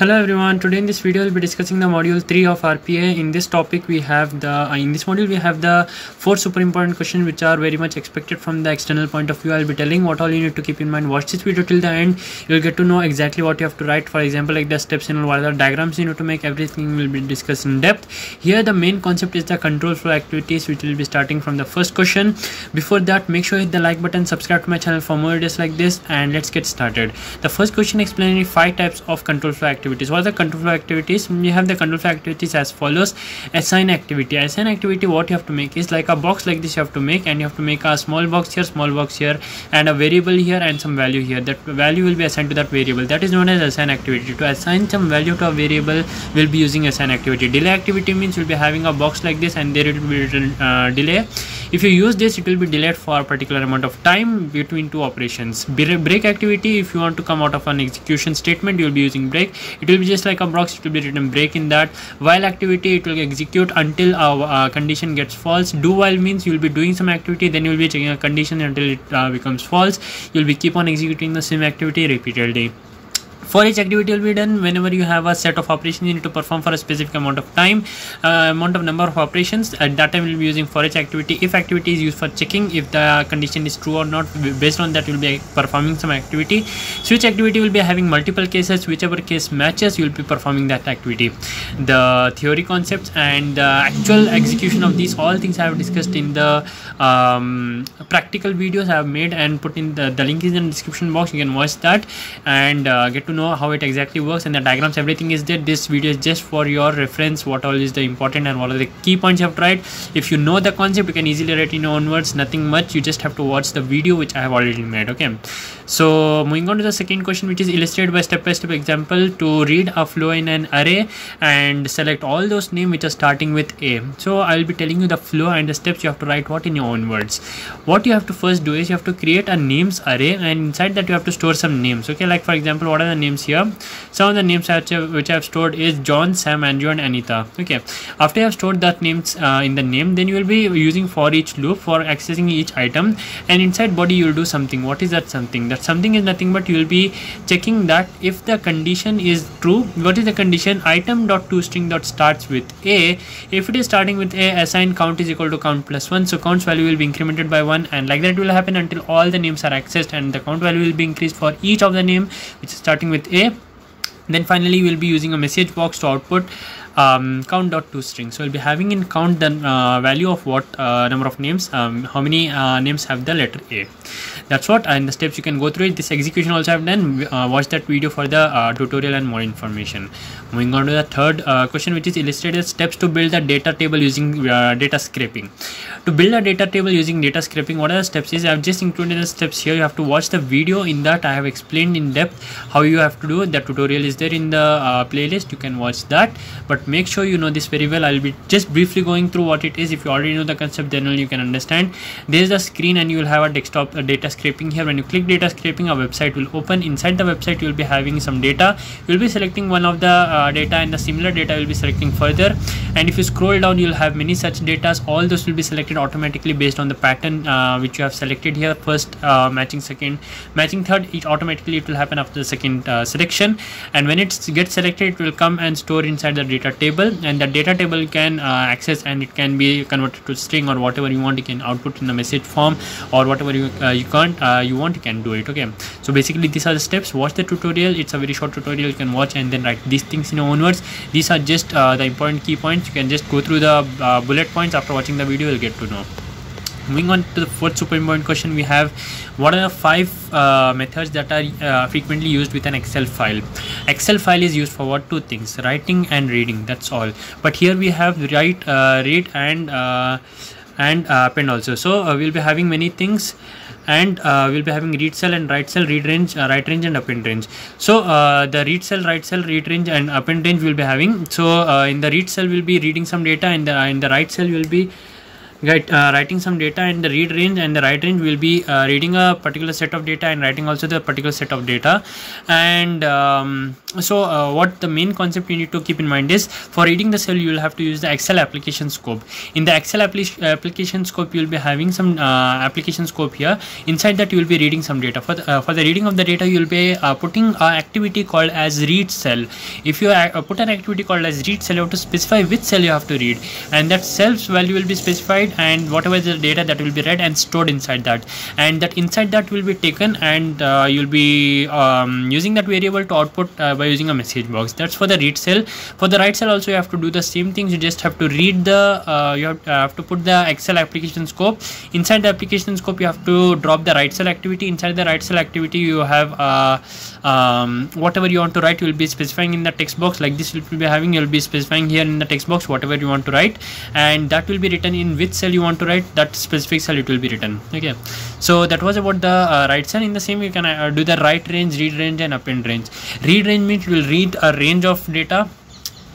Hello everyone, today in this video we'll be discussing the module 3 of RPA. In this topic we have the, uh, in this module we have the 4 super important questions which are very much expected from the external point of view. I'll be telling what all you need to keep in mind. Watch this video till the end. You'll get to know exactly what you have to write. For example, like the steps and what are the diagrams you need to make. Everything will be discussed in depth. Here the main concept is the control flow activities which will be starting from the first question. Before that, make sure you hit the like button, subscribe to my channel for more videos like this and let's get started. The first question explaining five types of control flow activities activities. What are the control flow activities? We have the control flow activities as follows. Assign activity. Assign activity what you have to make is like a box like this you have to make and you have to make a small box here small box here and a variable here and some value here. That value will be assigned to that variable. That is known as assign activity. To assign some value to a variable we'll be using assign activity. Delay activity means we'll be having a box like this and there it will be written uh, delay if you use this it will be delayed for a particular amount of time between two operations. Break activity if you want to come out of an execution statement you will be using break. It will be just like a box it will be written break in that. While activity it will execute until our a condition gets false. Do while means you will be doing some activity then you will be checking a condition until it uh, becomes false. You will be keep on executing the same activity repeatedly for each activity will be done whenever you have a set of operations you need to perform for a specific amount of time uh, amount of number of operations. At that time we will be using for each activity. If activity is used for checking if the condition is true or not based on that you will be performing some activity. Switch activity will be having multiple cases. Whichever case matches you will be performing that activity. The theory concepts and the actual execution of these all things i have discussed in the um, practical videos i have made and put in the, the link is in the description box. You can watch that and uh, get to know know how it exactly works and the diagrams. Everything is there. This video is just for your reference what all is the important and what are the key points you have tried if you know the concept you can easily write in your own words. Nothing much. You just have to watch the video which i have already made okay? So moving on to the second question which is illustrated by step-by-step -step example to read a flow in an array and select all those names which are starting with a. So i will be telling you the flow and the steps you have to write what in your own words. What you have to first do is you have to create a names array and inside that you have to store some names okay? Like for example what are the names names here. Some of the names which I have stored is John Sam Andrew and Anita. Okay. After you have stored that names uh, in the name then you will be using for each loop for accessing each item. And inside body you will do something. What is that something? That something is nothing but you will be checking that if the condition is true what is the condition? Item dot to string dot starts with a. If it is starting with a assign count is equal to count plus 1 so count's value will be incremented by 1 and like that it will happen until all the names are accessed and the count value will be increased for each of the name which is starting with a. Then finally we will be using a message box to output um, count dot to string so we'll be having in count the uh, value of what uh, number of names um, how many uh, names have the letter a. That's what and the steps you can go through it. This execution also i've done. Uh, watch that video for the uh, tutorial and more information. Moving on to the third question which is illustrated steps to build a data table using data scraping. To build a data table using data scraping what are the steps is i've just included the steps here. You have to watch the video. In that i have explained in depth how you have to do that tutorial is there in the playlist. You can watch that. But but make sure you know this very well. I'll be just briefly going through what it is. If you already know the concept then you can understand. There's a screen and you will have a desktop a data scraping here. When you click data scraping a website will open. Inside the website you will be having some data. You'll be selecting one of the uh, data and the similar data will be selecting further. And if you scroll down you'll have many such data all those will be selected automatically based on the pattern uh, which you have selected here. First uh, matching second matching third it automatically it will happen after the second uh, selection. And when it gets selected it will come and store inside the data data table and that data table can uh, access and it can be converted to string or whatever you want. You can output in the message form or whatever you uh, you can't uh, you want you can do it okay? So basically these are the steps. Watch the tutorial. It's a very short tutorial. You can watch and then write these things in your own words. These are just uh, the important key points. You can just go through the uh, bullet points. After watching the video you'll get to know moving on to the fourth super important question we have what are the five uh, methods that are uh, frequently used with an excel file? Excel file is used for what? Two things writing and reading that's all. But here we have write uh, read and uh, and uh, append also. So uh, we'll be having many things and uh, we'll be having read cell and write cell read range uh, write range and append range. So uh, the read cell write cell read range and append range we'll be having. So in the read cell we'll be reading some data and in the write cell we'll be get uh, writing some data in the read range and the write range will be uh, reading a particular set of data and writing also the particular set of data. And um, so uh, what the main concept you need to keep in mind is for reading the cell you will have to use the excel application scope. In the excel appli application scope you will be having some uh, application scope here. Inside that you will be reading some data. For the, uh, for the reading of the data you will be uh, putting an activity called as read cell. If you put an activity called as read cell you have to specify which cell you have to read. And that cell's value will be specified and whatever is the data that will be read and stored inside that. And that inside that will be taken and you'll be um, using that variable to output by using a message box. That's for the read cell. For the write cell also you have to do the same things. You just have to read the uh, you have, uh, have, to put the excel application scope. Inside the application scope you have to drop the write cell activity. Inside the write cell activity you have uh, um, whatever you want to write you will be specifying in the text box. Like this you will be having you will be specifying here in the text box whatever you want to write. And that will be written in which cell you want to write that specific cell it will be written okay? So that was about the uh, write cell. In the same you can uh, do the write range read range and append range. Read range means you will read a range of data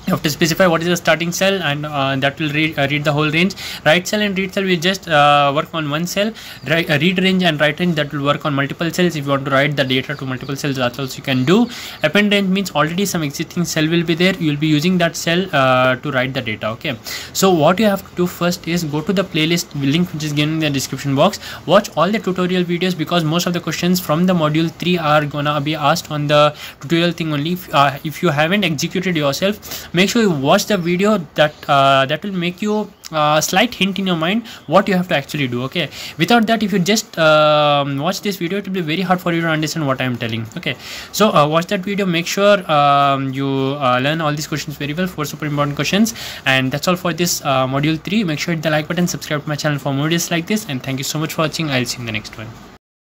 you have to specify what is the starting cell and uh, that will read, uh, read the whole range. Write cell and read cell will just uh, work on one cell. Right, uh, read range and write range that will work on multiple cells. If you want to write the data to multiple cells that also you can do. Append range means already some existing cell will be there. You will be using that cell uh, to write the data okay? So what you have to do first is go to the playlist link which is given in the description box. Watch all the tutorial videos because most of the questions from the module 3 are gonna be asked on the tutorial thing only. If, uh, if you haven't executed yourself make sure you watch the video that uh, that will make you a uh, slight hint in your mind what you have to actually do okay? Without that if you just um, watch this video it will be very hard for you to understand what i am telling okay? So uh, watch that video make sure um, you uh, learn all these questions very well four super important questions and that's all for this uh, module 3 make sure hit the like button subscribe to my channel for more videos like this and thank you so much for watching. I'll see you in the next one